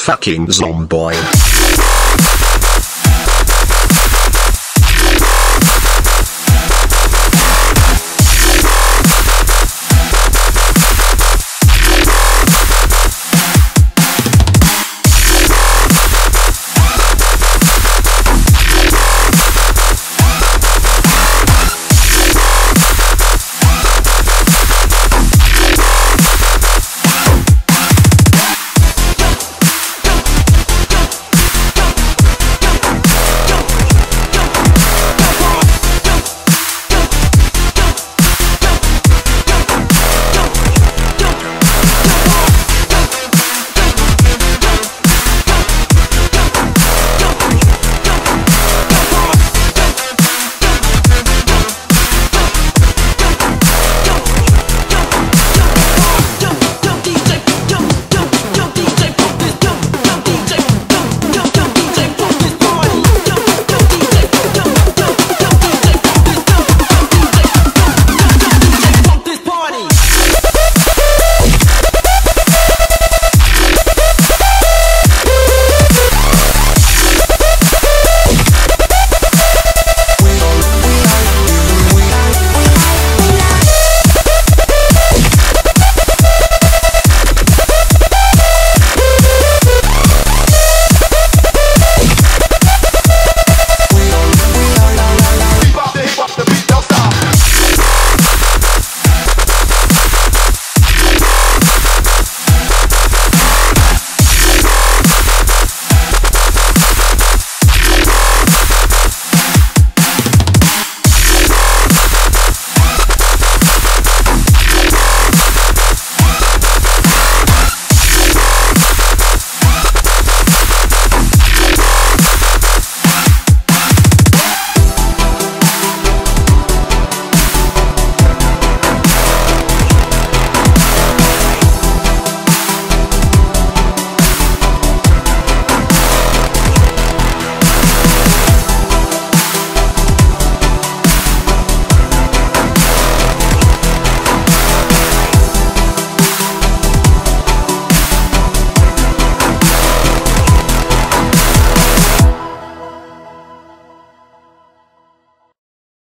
fucking zomboid.